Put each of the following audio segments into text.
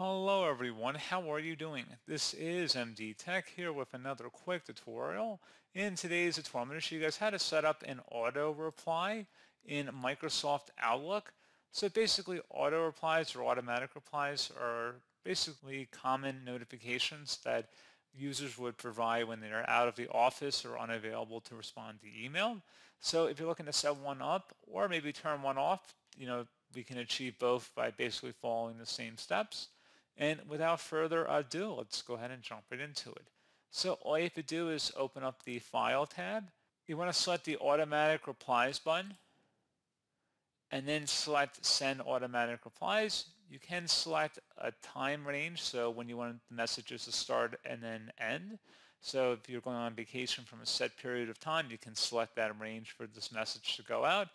Hello everyone, how are you doing? This is MD Tech here with another quick tutorial. In today's tutorial, I'm going to show you guys how to set up an auto reply in Microsoft Outlook. So basically auto replies or automatic replies are basically common notifications that users would provide when they're out of the office or unavailable to respond to email. So if you're looking to set one up or maybe turn one off, you know, we can achieve both by basically following the same steps. And without further ado, let's go ahead and jump right into it. So all you have to do is open up the File tab. You want to select the Automatic Replies button and then select Send Automatic Replies. You can select a time range, so when you want the messages to start and then end. So if you're going on vacation from a set period of time, you can select that range for this message to go out.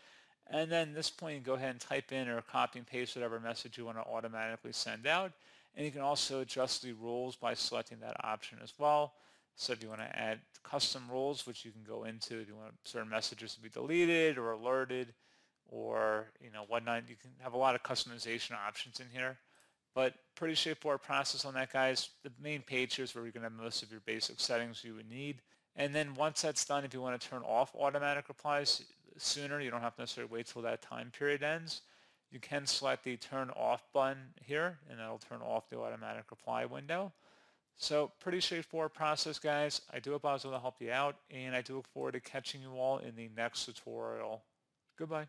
And then at this point, you go ahead and type in or copy and paste whatever message you want to automatically send out. And you can also adjust the rules by selecting that option as well. So if you want to add custom rules, which you can go into, if you want certain messages to be deleted or alerted or you know whatnot, you can have a lot of customization options in here. But pretty straightforward process on that, guys. The main page here is where you're going to have most of your basic settings you would need. And then once that's done, if you want to turn off automatic replies sooner, you don't have to necessarily wait till that time period ends you can select the turn off button here and that'll turn off the automatic reply window. So pretty straightforward process guys. I do hope I was able to help you out and I do look forward to catching you all in the next tutorial. Goodbye.